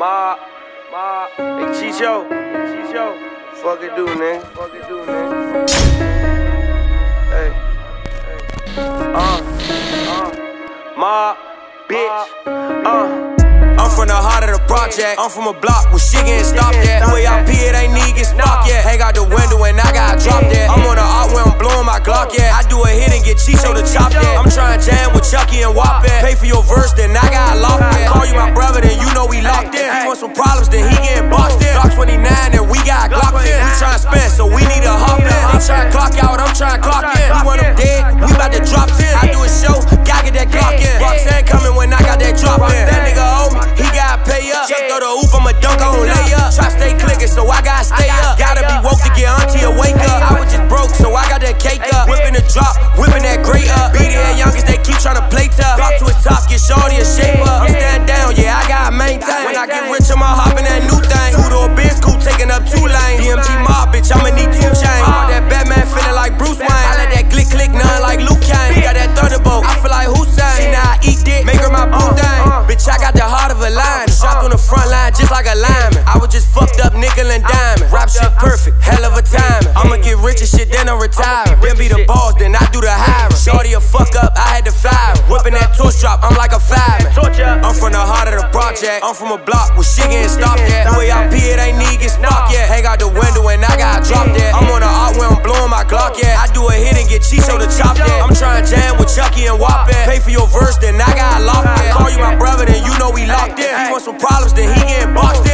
Ma, ma, hey Cheecho, Cheecho, fuck it do, nigga, fuck it. Hey, hey, uh, uh, ma, bitch, uh. I'm from the heart of the project. I'm from a block where shit getting stopped at. The way I pee, it ain't need get sparked yet. Hang out the window and I got dropped at. I'm on the art where I'm blowing my Glock yet. I do a hit and get Cheecho to chop that. I'm trying to jam with Chucky and Wop at. Pay for your verse, then I got locked some problems, then he getting boxed in. Glock 29 and we got Glock 10. We trying to spend, so we need a hop in. They trying to clock out, I'm trying to clock in. We want them dead, we about to drop 10. I do a show, gotta get that Glock in. Roxanne coming when I got that drop in. That nigga owe me, he gotta pay up. Check throw the hoop, I'ma dunk on lay up. Try stay clicking, so I gotta stay up. Gotta be woke to get auntie a wake up. I was just broke, so I got that cake up. Whipping the drop, whipping that grate up. Beat head youngest, they keep trying to play tough. Drop to his top, get shorty a shape I get rich, I'ma hop in that new thing. Two door biz cool, taking up two lanes. DMG mob, bitch, I'ma need two chains. All that Batman feeling like Bruce Wayne. I let that click click, none like Luke Kane. Got that thunderbolt, I feel like Hussein. She now I eat dick, make her my boo thing. Bitch, I got the heart of a lion. Shot on the front line just like a lineman. I was just fucked up nickel and diamond. Rap shit perfect, hell of a timing. I'ma get rich and shit, then I'm retiring. Then be the boss, drop, I'm like a fireman. I'm from the heart of the project. I'm from a block where shit getting stopped at. The way I pee, it ain't need get sparked yet. Hang out the window and I got dropped at. I'm on the art where I'm blowing my Glock yet. I do a hit and get Cheecho to chop that. I'm trying to jam with Chucky and Wop at. Pay for your verse, then I got locked at. Call you my brother, then you know we locked in. He want some problems, then he getting boxed in.